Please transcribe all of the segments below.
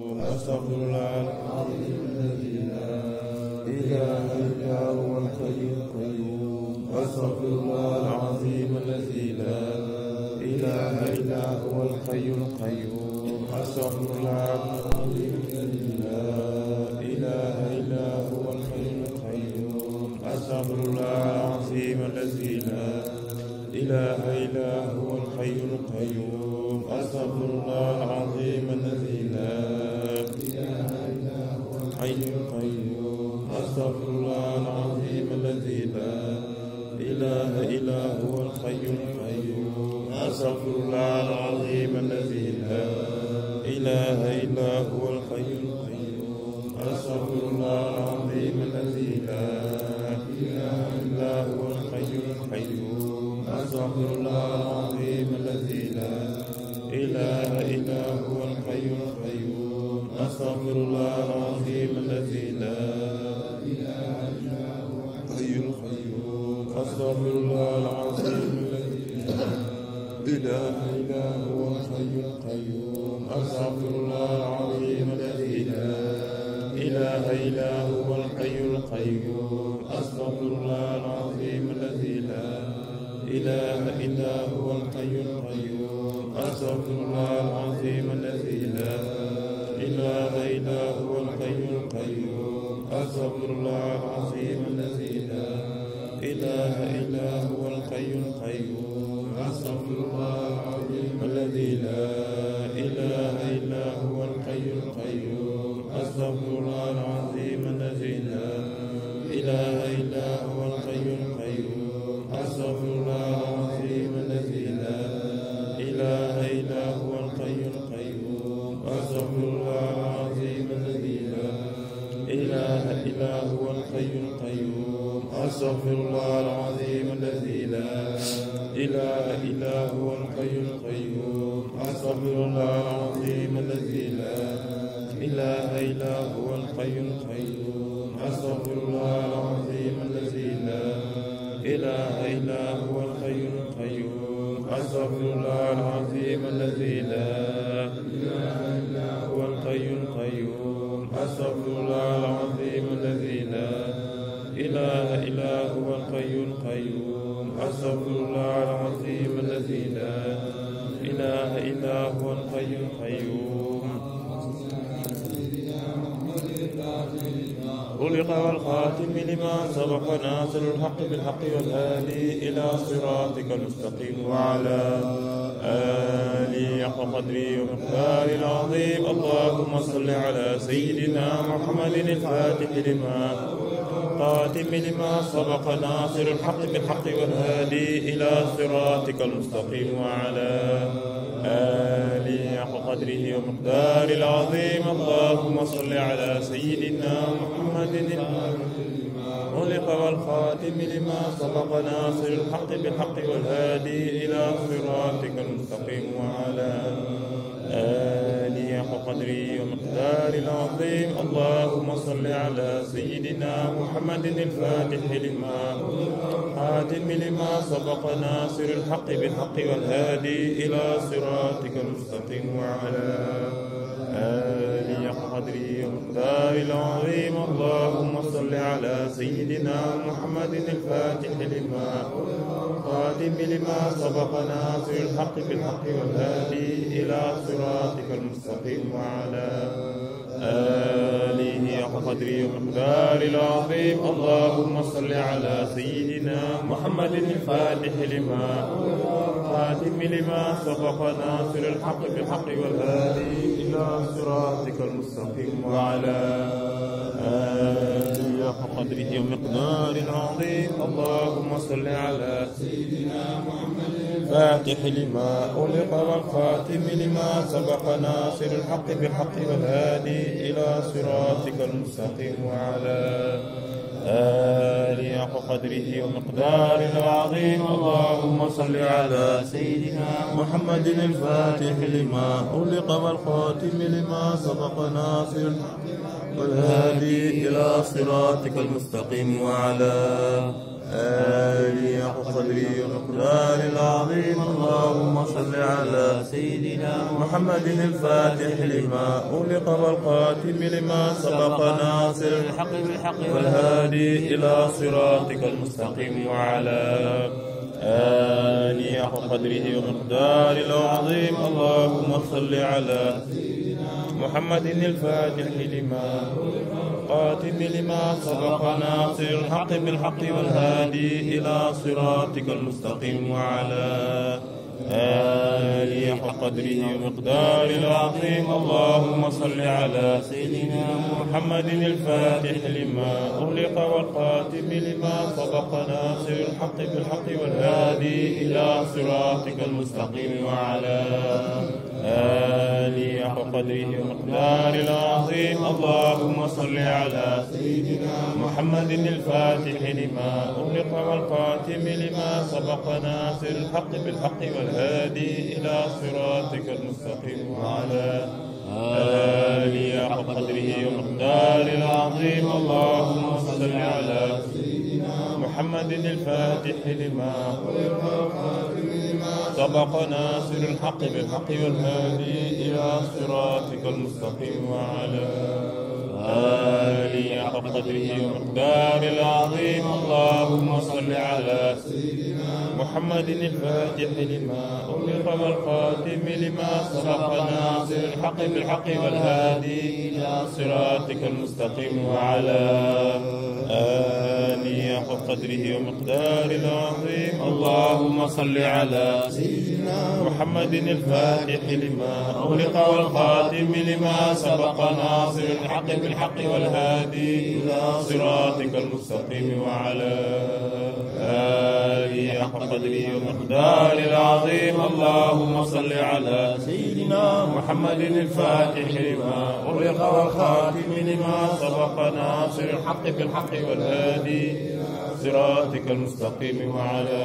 أستغفر الله. العظيم الذي لا إله إلا هو الحي القيوم أستغفر الله العظيم الذي لا إله إلا هو الحي القيوم. أستغفر الله العظيم الذي لا إله إلا هو الحي القيوم. أستغفر الله العظيم الذي لا إله إلا هو الحي القيوم. أستغفر أستغفر الله العظيم الذي لا إله إلا هو الحي القيوم. أستغفر هو الحي القيوم. أستغفر الله العظيم الذي لا إله إلا هو الحي القيوم. أستغفر الله العظيم الذي لا إله لما سبق ناصر الحق بالحق والهادي إلى صراطك المستقيم وعلى آله حق قدري ومقداره العظيم. اللهم صل على سيدنا محمد الفاتح لما قاتم لما سبق. ناصر الحق بالحق والهادي إلى صراطك المستقيم وعلى آله حق قدره ومقداره العظيم. اللهم صل على سيدنا محمد خلق والخاتم لما سبق ناصر الحق بالحق والهادي إلى صراطك المستقيم وعلى آله حق قدره ومقداره العظيم. اللهم صل على سيدنا محمد الفاتح لما خاتم لما سبق ناصر الحق بالحق والهادي إلى صراطك المستقيم وعلى آله ومقداره العظيم. اللهم صل على سيدنا محمد الفاتح لما خاتم لما سبق ناصر الحق بالحق والهادي إلى صراطك المستقيم وعلى آله حق قدره ومقداره العظيم. اللهم صل على سيدنا محمد الفاتح لما خاتم لما سبق ناصر الحق بالحق والهادي إلى صراطك المستقيم. وعلى آله حق قدره ومقداره العظيم. اللهم صل على سيدنا محمد الفاتح لما أغلق والخاتم لما سبق. ناصر الحق بالحق والهادي إلى صراطك المستقيم. وعلى آله حق قدره ومقداره العظيم. اللهم صل على سيدنا محمد الفاتح لما أغلق والخاتم لما سبق. ناصر الحق والهادي إلى صراطك المستقيم وعلى آله حق قدره العظيم. اللهم صل على سيدنا محمد الفاتح لما أغلق والقاتم لما سبق ناصر. الحق بالحق والهادي إلى صراطك المستقيم وعلى آله قدره ومقدار العظيم. اللهم صل على محمد الفاتح لما قاتم لما سبق ناصر الحق بالحق والهادي إلى صراطك المستقيم وعلى آله حق قدره ومقدار العظيم. اللهم صل على سيدنا محمد الفاتح لما أغلق والقاتم لما سبق ناصر الحق بالحق والهادي إلى صراطك المستقيم وعلى حق قدره ومقدار العظيم. اللهم صل على سيدنا محمد الفاتح لما أغلق والقاتم لما سبق. ناصر الحق بالحق والهادي إلى صراطك المستقيم. وعلى آله حق قدره ومقدار العظيم. اللهم صل على سيدنا محمد الفاتح لما سبق ناصر الحق بالحق والهادي إلى صراطك المستقيم وعلى آله حق قدره ومقدار العظيم. اللهم صل على سيدنا محمد الفاتح لما أغلق والخاتم لما سبق. ناصر الحق بالحق والهادي إلى صراطك المستقيم وعلى آله حق قدره ومقدار العظيم. اللهم صل على سيدنا محمد الفاتح لما أغلق والخاتم لما سبق. ناصر الحق بالحق والهادي إلى صراطك المستقيم وعلى آله حق قدره ومقدار العظيم. اللهم صل على سيدنا محمد الفاتح لما أغلق والخاتم لما سبق. ناصر الحق بالحق والهادي صراطك المستقيم وعلى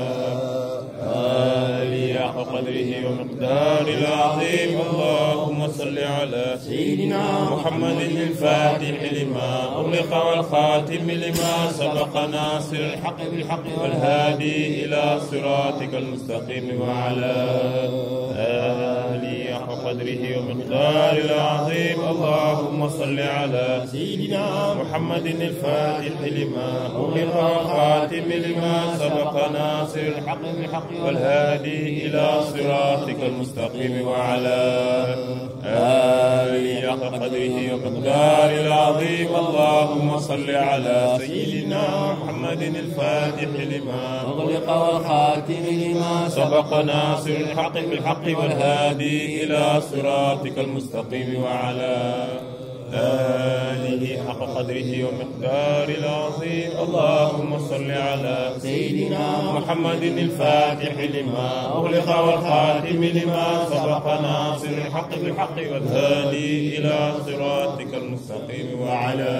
آله حق قدره ومقدار العظيم. اللهم صل على سيدنا محمد الفاتح لما أغلق والخاتم لما سبق. ناصر الحق بالحق والهادي إلى صراطك المستقيم وعلى آله حق قدره ومقدار العظيم. اللهم صل على سيدنا محمد الفاتح لما أغلق والخاتم لما سبق ناصر الحق بالحق والهادي إلى صراطك المستقيم وعلى آله قدره ومقدار العظيم. اللهم صل على سيدنا محمد الفاتح لما أغلق والخاتم لما سبق ناصر الحق بالحق والهادي إلى صراطك المستقيم وعلى آله حق قدره ومقدار العظيم. اللهم صل على سيدنا محمد الفاتح لما أغلق والخاتم لما سبق. ناصر الحق بالحق والهادي إلى صراطك المستقيم وعلى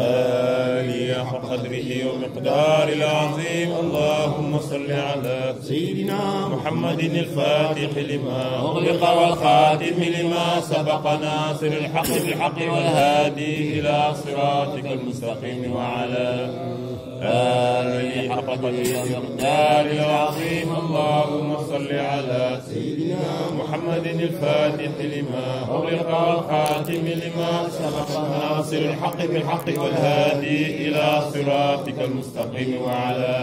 آله حق قدره ومقدار العظيم. اللهم صل على سيدنا محمد الفاتح لما أغلق والخاتم لما سبق. ناصر الحق بالحق والهادي إلى صراطك المستقيم وعلى آله حق قدره ومقدار العظيم. اللهم صل على سيدنا محمد الفاتح لما أغلق والخاتم لما سبق. ناصر الحق بالحق والهادي إلى صراطك المستقيم وعلى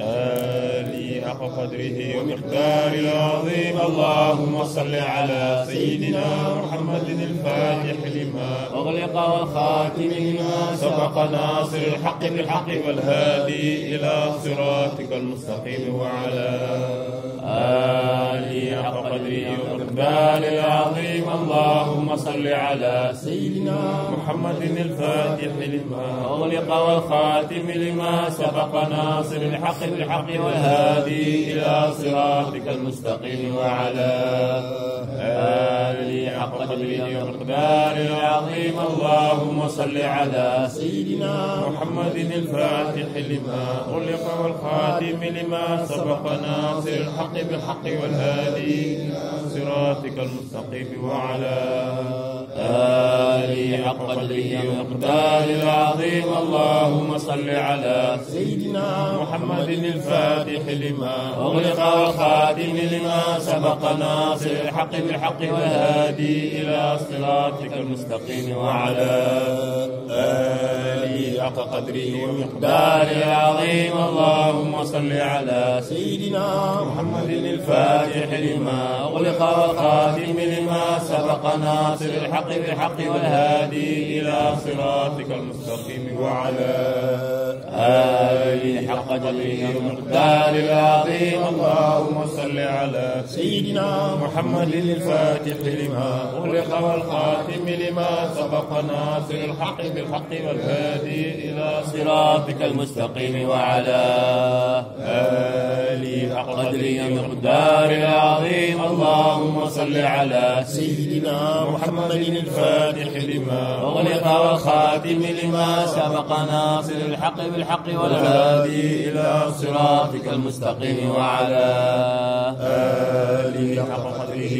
آله حق قدره ومقدار العظيم. اللهم صل على سيدنا محمد الفاتح لما أغلق والخاتم لما سبق ناصر الحق بالحق والهادي إلى صراطك المستقيم وعلى حق قدره ومقدار العظيم اللهم صل على سيدنا محمد الفاتح لما أغلق والخاتم لما سبق. ناصر الحق بالحق والهادي إلى صراطك المستقيم وعلى آله حق قدره ومقدار العظيم. اللهم صل على سيدنا محمد الفاتح لما أغلق والخاتم لما سبق. ناصر الحق بالحق والهادي. صراطك المستقيم وعلى آله حق قدره ومقدار العظيم. اللهم صل على سيدنا محمد الفاتح لما أغلق والخاتم لما سبق. ناصر الحق بالحق والهادي إلى صراطك المستقيم. وعلى آله حق قدره دار العظيم. اللهم صل على سيدنا محمد الفاتح لما أغلق والخاتم لما سبق. ناصر الحق بالحق والهادي إلى صراطك المستقيم وعلى آله حق قدره ومقدار العظيم. اللهم صل على سيدنا محمد الفاتح لما أغلق والخاتم لما سبق ناصر الحق بالحق والهادي إلى صراطك المستقيم وعلى آله حق قدره ومقدار العظيم. اللهم صل على سيدنا محمد الفاتح لما أغلق والخاتم لما سبق ناصر الحق بالحق والهادي إلى صراطك المستقيم وعلى آله حق قدره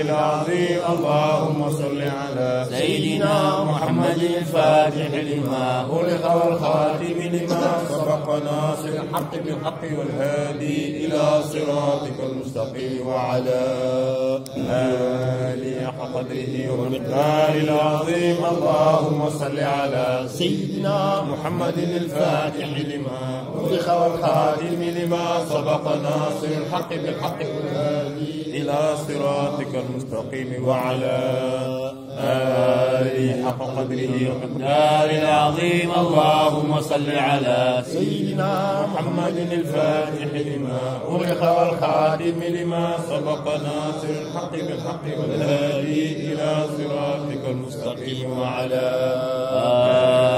العظيم. اللهم صل على سيدنا محمد الفاتح لما أغلق والخاتم لما سبق. ناصر الحق بالحق والهادي إلى صراطك المستقيم وعلى آله قدره ومقدار العظيم. اللهم صل على سيدنا محمد الفاتح لما أغلق والخاتم لما سبق. ناصر الحق بالحق والهادي إلى صراطك المستقيم وعلى آله حق قدره ومقدار دار العظيم. اللهم صل على سيدنا محمد الفاتح لما أغلق والخاتم لما سبق. ناصر الحق بالحق والهادي إلى صراطك المستقيم. وعلى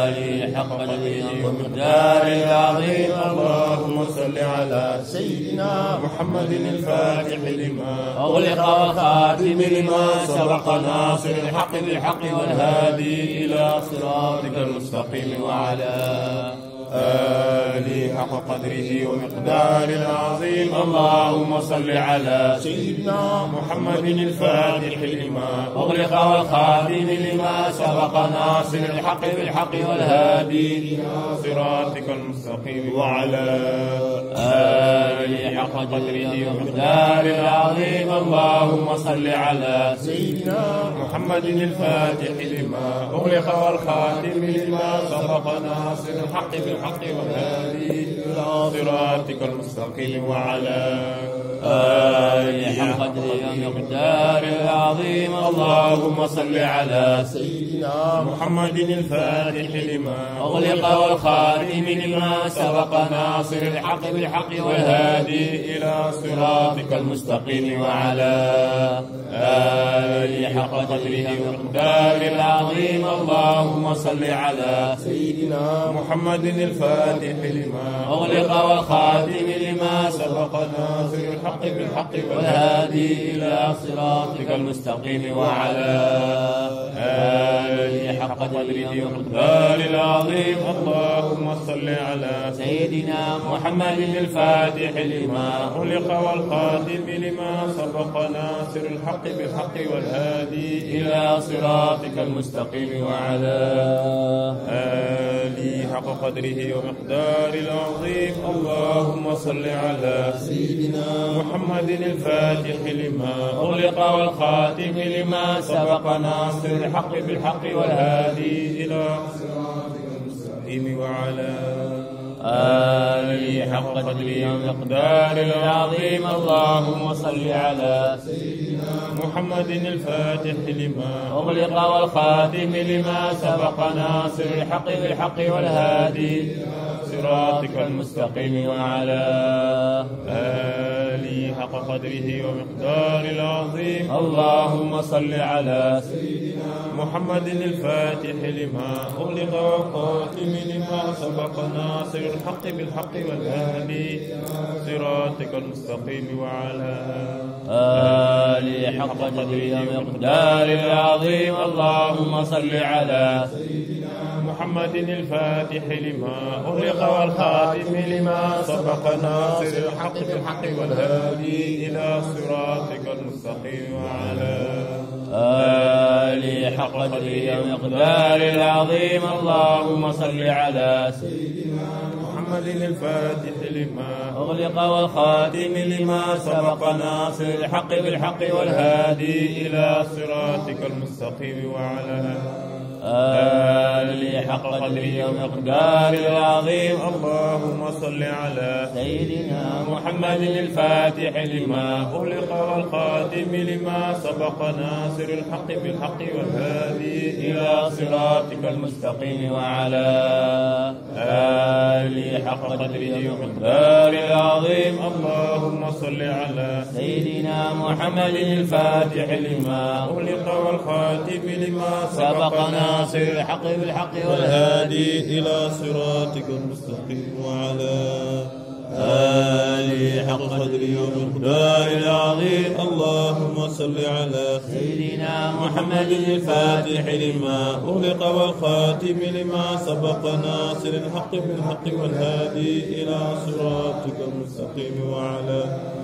آله حق قدره ومقدار العظيم. اللهم صل على سيدنا محمد الفاتح لما أغلق والخاتم لما سبق. ناصر الحق بالحق والهادي إلى صراطك المستقيم وعلى آله حق قدره ومقدار العظيم. اللهم صل على سيدنا محمد الفاتح لما أغلق والخاتم لما سبق ناصر الحق بالحق والهادي إلى صراطك المستقيم وعلى قدره ومقدار العظيم. اللهم صل على سيدنا محمد الفاتح لما أغلق والخاتم لما سبق. ناصر الحق بالحق والهادي إلى صراطك المستقيم وعلى آله حق قدره. ومقدار العظيم. اللهم صل على سيدنا محمد الفاتح لما أغلق والخاتم لما سبق ناصر الحق بالحق والهادي إلى صراطك المستقيم وعلى آله حق قدره ومقدار العظيم. اللهم صل على سيدنا محمد الفاتح لما أغلق والخاتم لما سبق سبق ناصر الحق بالحق والهادي إلى صراطك المستقيم وعلى آله حق قدره ومقدار العظيم اللهم صل على سيدنا محمد الفاتح لما أغلق والخاتم لما سبق ناصر الحق بالحق والهادي إلى صراطك المستقيم وعلى آله حق قدره ومقدار العظيم. اللهم صل على سيدنا محمد الفاتح لما أغلق والخاتم لما سبق ناصر الحق بالحق والهادي إلى صراطك وعلى آله حق قدره ومقدار العظيم. اللهم صل على محمد الفاتح لما أغلق والخاتم لما سبق ناصر الحق بالحق والهادي. صراطك المستقيم وعلى آله حق قدره ومقدار العظيم. اللهم صل على محمد الفاتح لما أغلق والخاتم لما سبق ناصر الحق بالحق والهادي. صراطك المستقيم وعلى آله حق قدره ومقدار العظيم اللهم صل على محمد الفاتح لما أغلق والخاتم لما سبق. ناصر الحق بالحق والهادي إلى صراطك المستقيم وعلى آله حق قدره ومقدار العظيم. اللهم صل على محمد الفاتح لما أغلق والخاتم لما سبق ناصر الحق بالحق والهادي إلى صراطك المستقيم وعلى آله حق قدره ومقداره العظيم. اللهم صل على سيدنا محمد الفاتح لما أغلق والخاتم لما سبق. ناصر الحق بالحق والهادي إلى صراطك المستقيم. وعلى آله حق قدره ومقداره العظيم. اللهم صل على سيدنا محمد الفاتح لما أغلق والخاتم لما سبق. ناصر الحق بالحق والهادي والهادي. إلى صراطك المستقيم وعلى آله حق قدره ومقداره العظيم. اللهم صل على سيدنا محمد الفاتح لما أغلق والخاتم لما سبق. ناصر الحق بالحق والهادي إلى صراطك المستقيم وعلى آله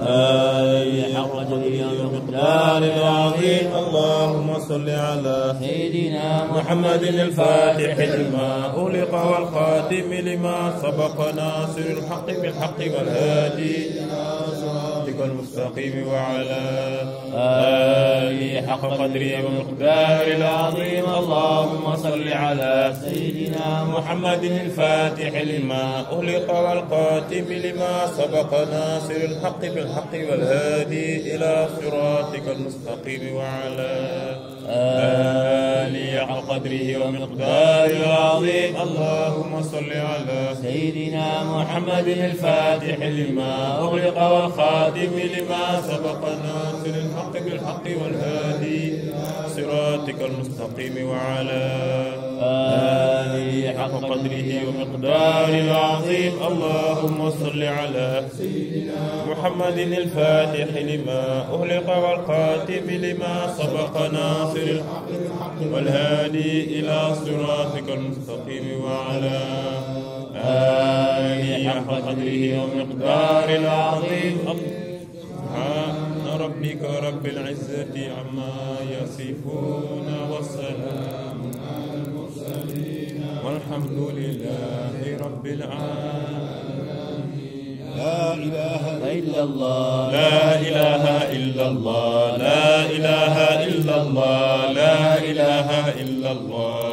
حق قدره ومقداره العظيم. اللهم صل على سيدنا محمد الفاتح. لما أغلق والخاتم لما سبق ناصر الحق بالحق والهادي. صراطك المستقيم وعلى آله حق قدره ومقداره العظيم. اللهم صل على سيدنا محمد الفاتح لما أغلق والقاتم لما سبق. ناصر الحق بالحق والهادي إلى صراطك المستقيم وعلى آله قدره ومقداره العظيم. اللهم صل على سيدنا محمد الفاتح لما أغلق والخاتم لما سبق ناصر الحق بالحق والهادي صراطك المستقيم وعلى آله حق قدره ومقداره العظيم. اللهم صل على محمد الفاتح لما أغلق والخاتم لما سبق ناصر. الحق والهادي إلى صراطك المستقيم وعلى آله حق قدره ومقداره العظيم. سبحان ربك رب العزة عما يصفون والسلام والحمد لله رب العالمين. لا إله إلا الله. لا إله إلا الله. لا إله إلا الله. لا إله إلا الله.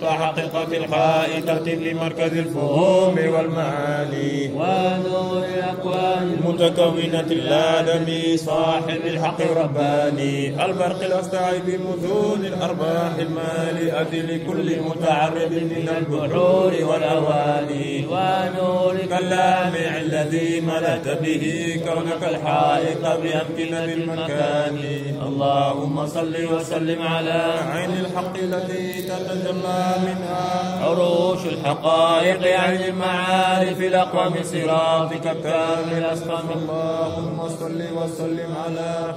المتحققة الحائطة لمركز الفهوم والمعاني ونور الأكوان المتكونة الآدمي صاحب الحق الرباني البرق الأسطع بمذون الأرباح المالئة لكل متعرض من البحور والأواني. ونورك كاللامع الذي ملأت به كونك الحائط بأمكنة المكان. اللهم صل وسلم على عين الحق التي تتجلى منها. عروش الحقائق عن المعارف الأقوم صراطك الكامل أسقم اللهم صل وسلم على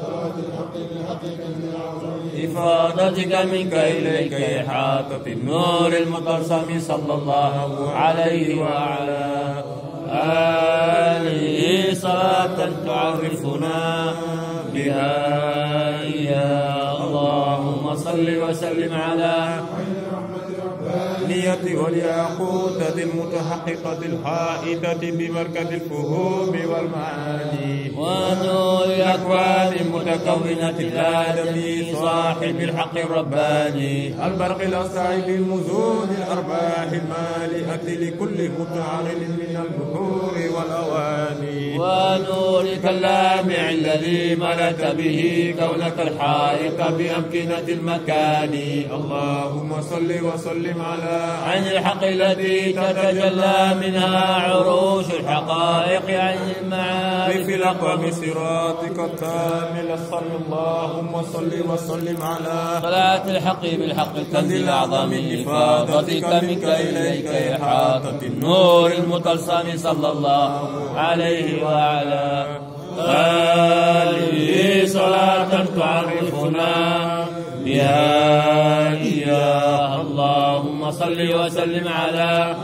إفاضتك منك إليك إحاطة النور المطلسم صلى الله عليه وعلى آله صلاة تعرفنا بها. إياه اللهم صل وسلم على نية والياقوتة المتحققة الحائطة بمركز الفهوم والمعاني. ونور الأكوان المتكونة الآدمي صاحب الحق الرباني. البرق الأسطع بمزون الأرباح المالئة لكل متعرض من البحور والأواني. ونورك اللامع الذي ملك به كونك الحائط بأمكنة المكان. اللهم صل وسلم على عن الحق التي تتجلى منها عروش الحقائق عن المعارف. في الأقوم صراطك الكامل صل اللهم صل وسلم على صلاة الحق بالحق الكنز الأعظم إفاضتك منك إليك إحاطة النور المطلسم صلى الله عليه وعلى آله. صلاة تعرفنا بها. اللهم صل وسلم على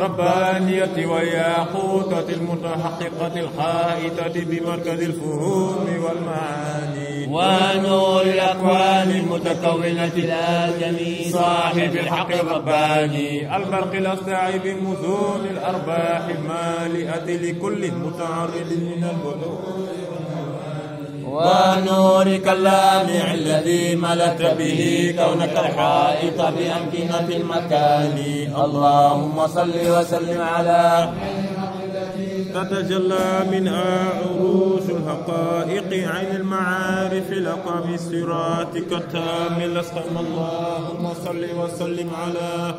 ربانية وياقوتة المتحققة الحائطة بمركز الفهوم والمعاني. ونور الأكوان المتكونة الآدمي صاحب الحق الرباني. البرق الأسطع بمذون الأرباح المالئة لكل متعرض من البلوغ. ونورك اللامع الذي ملت به كونك الحائط بأمكنة المكان. اللهم صل وسلم على تتجلى منها عروش الحقائق عن المعارف لقم صراطك التام لسقم اللهم صل وسلم على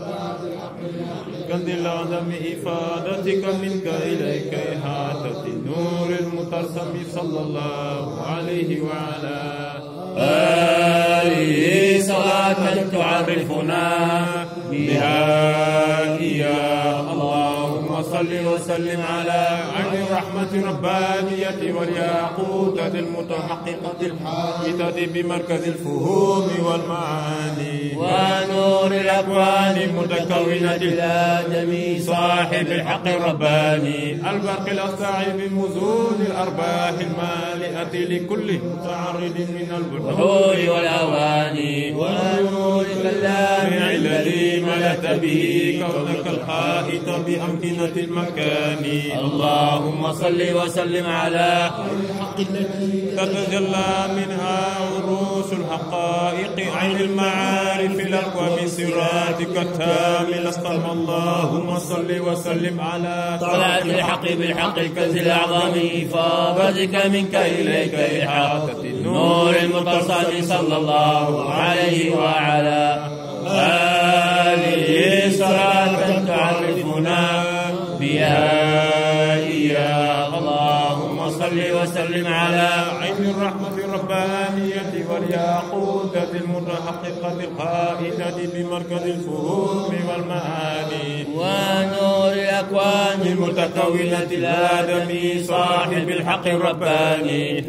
كنز العدم إفادتك منك إليك إحاطة النور المترسم صلى الله عليه وعلى آله صلاة تعرفنا بها إياه اللهم صل وسلم على عين الرحمة ربانية والياقوتة المتحققة الحائطة بمركز الفهوم والمعاني. ونور الأكوان المتكونة الآدمي صاحب الحق الرباني. البرق الأسطع بمزون الأرباح المالئة لكل متعرض من البحور البحور والأواني. ونور كلام الذي ملأت به كونك الحائط بأمكنة المكان. اللهم صل وسلم على تتجلى منها عروش الحقائق عين المعارف الأقوى صراطك التام لستم اللهم صل وسلم على طلعت الحق بالحق الكنز الأعظم إفاضتك منك إليك إحاطة النور المتصل صلى الله عليه وعلى آله وسلم على عين الرحمة الربانية والياقوتة المتحققة القائدة بمركز الفهوم والمعاني ونور الأكوان المتكونة الآدمي صاحب الحق الرباني.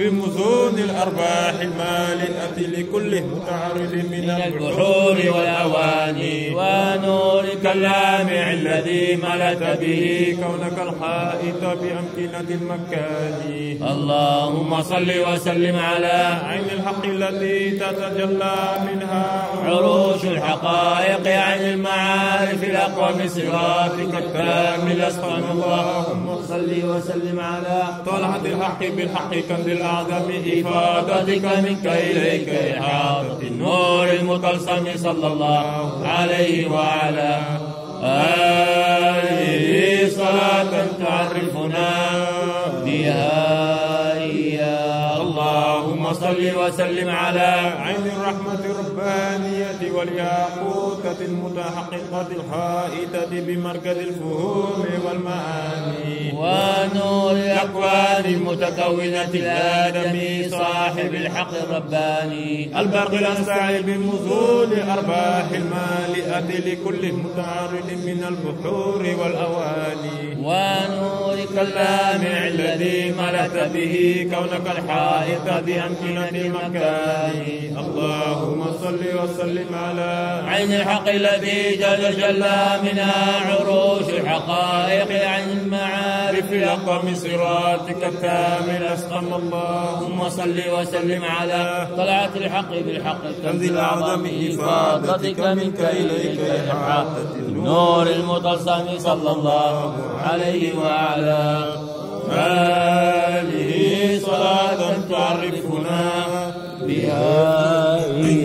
بمزون الأرباح المالئة لكل متعرض من من البحور والأواني ونورك اللامع الذي ملت به. كونك الحائط بأمكنة المكان. اللهم صل وسلم على عين الحق التي تتجلى منها. عروش الحقائق عن المعارف الأقوى صراطك الكامل. أسقم اللهم صل وسلم على طلعت الحق بالحق كنز الأعظم إفادتك منك إليك إحاطة النور المطلسم صلى الله عليه وعلى آله صلاة تعرفنا بها إياه اللهم صل وسلم على عين الرحمة الربانية والياقوتة المتحققة الحائطة بمركز الفهوم والمعاني. ونور الأكوان المتكونة الآدمي صاحب الحق الرباني. البرق الأسعي بمزون أرباح المالئة لكل متعرض من البحور والأواني. ونورك اللامع الذي ملت به كونك الحائط بأمكنة المكان. اللهم صل وسلم على عين الحق الذي جل جل منها عروش الحقائق عن المعارف الأقوم صراطك الكامل أسقم اللهم صل وسلم على طلعة الحق بالحق الكنز الأعظم إفاضتك منك إليك إحاطة النور. المطلسم صلى الله عليه وعلى آله صلاة تعرفنا بها.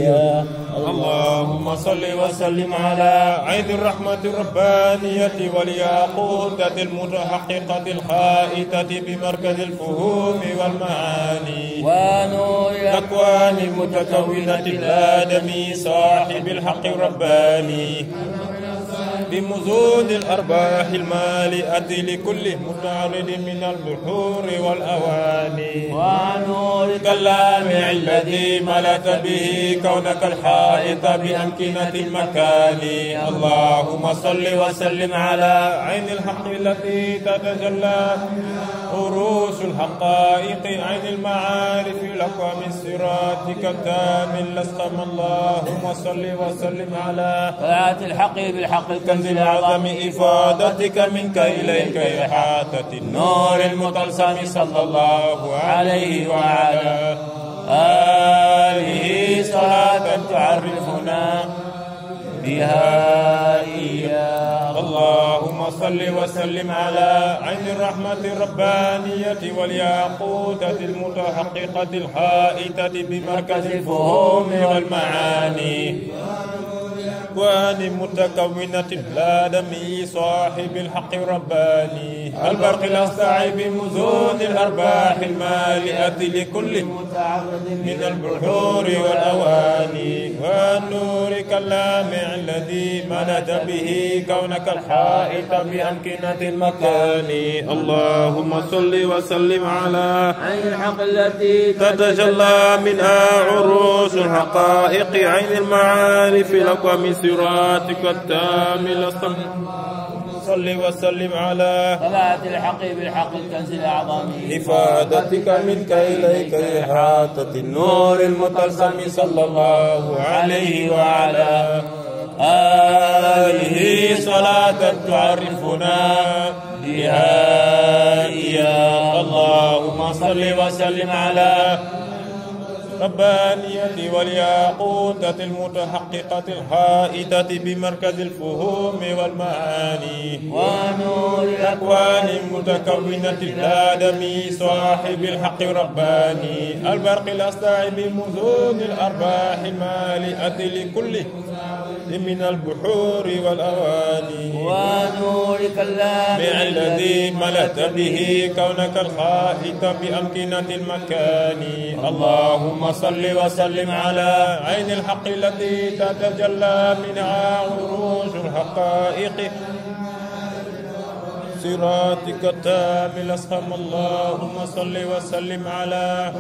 اللهم صل وسلم على عين الرحمة الربانية والياقوتة المتحققة الحائطة بمركز الفهوم والمعاني. ونور الأكوان المتكونة الآدمي صاحب الحق الرباني. بمزود الأرباح المالئة لكل متعرض من البحور والأواني. ونورك كاللامع الذي ملت به كونك الحائط بأمكنة المكان. اللهم صل وسلم على عين الحق التي تتجلى. عروش الحقائق عين المعارف الأقوى من صراطك الكامل لسقم اللهم صل وسلم على طلعت الحق بالحق الكنز الأعظم إفادتك منك إليك إحاطة النور المطلسم صلى الله عليه وعلى آله صلاة تعرفنا بها إياه اللهم صل وسلم على عين الرحمة الربانية والياقوتة المتحققة الحائطة بمركز الفهوم والمعاني. أكوان متكونة الآدمي صاحب الحق الرباني البرق الأسطع بمزون الأرباح المالئة لكل متعرض من البحور والأواني. والنور اللامع الذي ملت به كونك الحائط بأمكنة المكان. اللهم صل وسلم على عين الحق التي تتجلى منها عروس الحقائق عين المعارف لك ومن صراطك التام لصم صل وسلم على طلعت الحق بالحق الكنز الأعظم إفادتك منك إليك إحاطة النور المتلسم صلى الله عليه وعلى آله صلاة تعرفنا بها. إياه اللهم صل وسلم على ربانية والياقوتة المتحققة الحائطة بمركز الفهوم والمعاني. ونور الأكوان المتكونة الآدمي صاحب الحق رباني البرق الأسطع بمزون الأرباح المالئة لكل من البحور والأواني. ونور كلام مع الذي ملت به كونك الخائط بأمكنة المكان. اللهم صل وسلم على عين الحق التي تتجلى منها عروش الحقائق. صراطك التام الأسخم اللهم صل وسلم على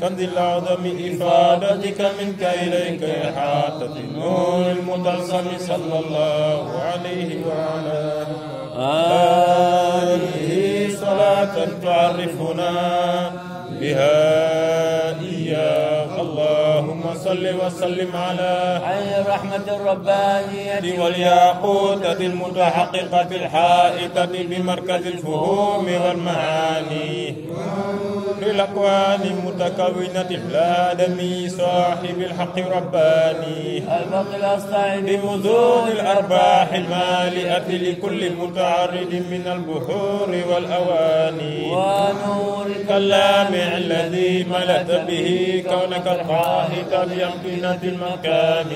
كنز الأعظم إفادتك منك إليك إحاطة النور المتلصم صلى الله عليه وعلى آله صلاة تعرفنا. بها إياه اللهم صل وسلم على عين الرحمة الربانية والياقوتة المتحققة الحائطة بمركز الفهوم والمعاني. في الأكوان المتكونة الآدمي صاحب الحق رباني. البرق الأسطع بمذون الأرباح المالئة لكل متعرض من البحور والأواني. ونور كاللامع الذي ملت به كونك القاهد بأمكنة المكان.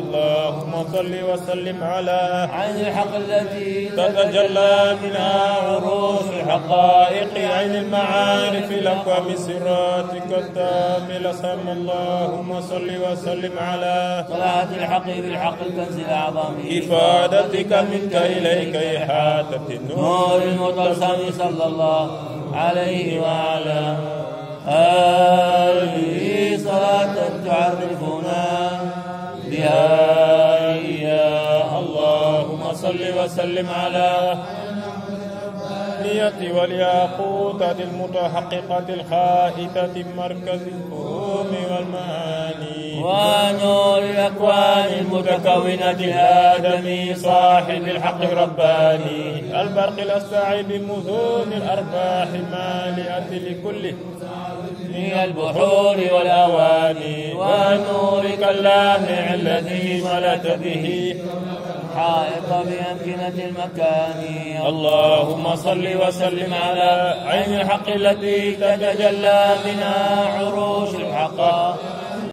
اللهم صل وسلم على عين الحق التي تتجلى منها عروس الحقائق عين المعارف الأقوام صراطك التام لسم اللهم صل وسلم على طلعت الحق بالحق الكنز الأعظم إفادتك منك إليك إحاطة النور نور المتلصم صلى الله عليه وعلى آله صلاة تعرفنا بها إياه اللهم صل وسلم على النية والياقوتة المتحققة الخائتة مركز الفهوم والمعاني. ونور الأكوان المتكونة الآدمي صاحب الحق رباني. البرق الأسطع بمذون الأرباح مالئة لكل من البحور والأواني. ونورك اللامع الذي ملت به حائط بأمكنة المكان. اللهم صل وسلم على عين الحق التي تتجلى منها عروش الحقائق